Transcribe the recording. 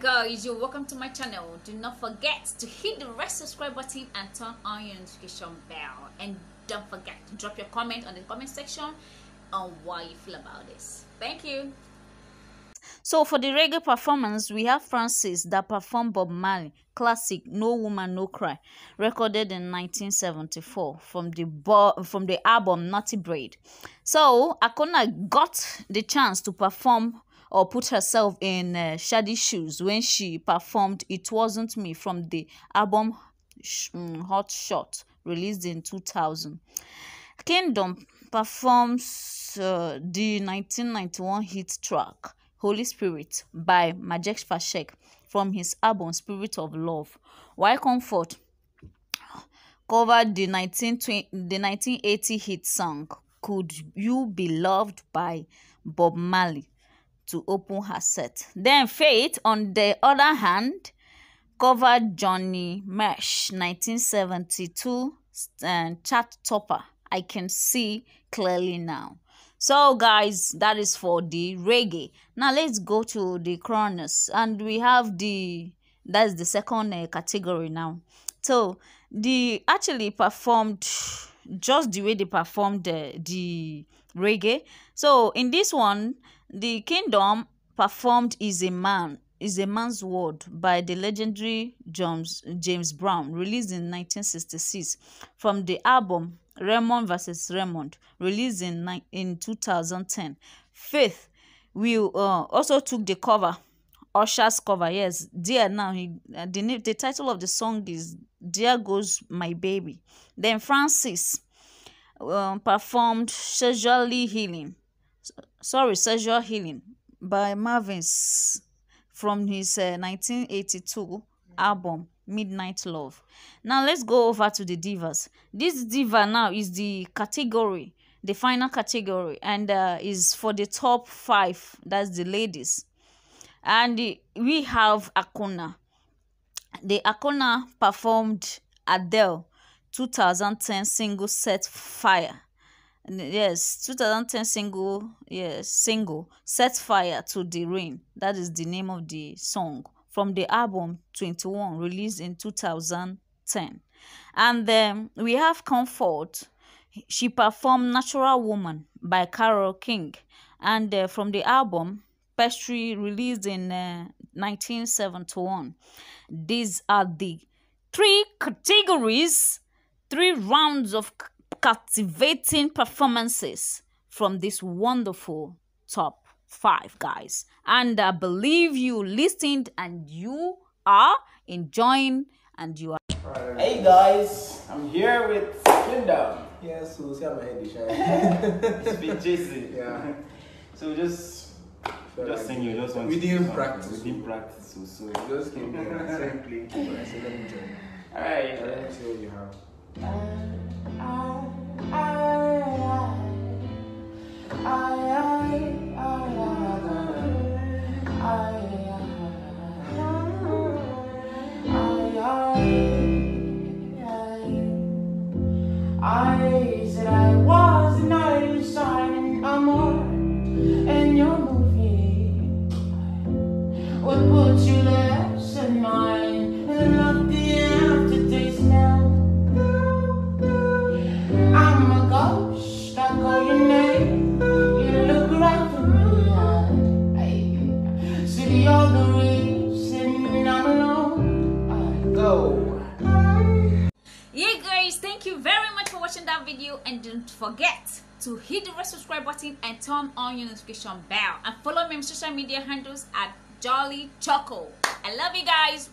Guys, you're welcome to my channel. Do not forget to hit the red subscribe button and turn on your notification bell. And don't forget to drop your comment on the comment section on what you feel about this. Thank you. So for the reggae performance, we have Francis that performed Bob Marley classic "No Woman No Cry," recorded in 1974 from the from the album Natty Dread So Akunna got the chance to perform or put herself in uh, Shaggy shoes when she performed "It Wasn't Me" from the album um, Hot Shot, released in 2000. Kingdom performs uh, the 1991 hit track Holy Spirit by Majek Fashek from his album Spirit of Love, while Comfort covered the, 1920, the 1980 hit song Could You Be Loved by Bob Marley to open her set. Then Faith, on the other hand, covered Johnny Mesh 1972 and uh, chart topper I Can See Clearly Now. So, guys, that is for the reggae. Now, let's go to the chronos, and we have the that's the second uh, category now. So, the actually performed just the way they performed uh, the reggae. So, in this one, the kingdom performed is a man is a man's word by the legendary James James Brown, released in 1966 from the album Raymond vs. Raymond, released in, in 2010. Faith will uh, also took the cover, Usher's cover. Yes, dear. Now he the the title of the song is "There Goes My Baby." Then Francis uh, performed "Sexually Healing." Sorry, "Sexual Healing" by Marvin's from his uh, 1982 album Midnight Love. Now let's go over to the divas. This diva now is the category, the final category, and uh, is for the top five. That's the ladies. And we have Akona. The Akona performed Adele 2010 single set Fire. Yes, 2010 single, yes, single set fire to the rain. That is the name of the song from the album 21 released in 2010 and then we have comfort she performed natural woman by Carole King and uh, from the album Tapestry released in uh, 1971 these are the three categories three rounds of captivating performances from this wonderful top five guys. And i believe you listened and you are enjoying and you are hey guys. I'm here with kingdom. Yeah so see how my head is it's been jason yeah. So just Felt just like saying you just want we to didn't do practice. we didn't practice so so I just came here. Saying playing keyboard I said let me join all right I let me see what you have I go Yeah, guys, thank you very much for watching that video. And don't forget to hit the red subscribe button and turn on your notification bell. And follow me on social media handles at Jolly Choko. I love you guys.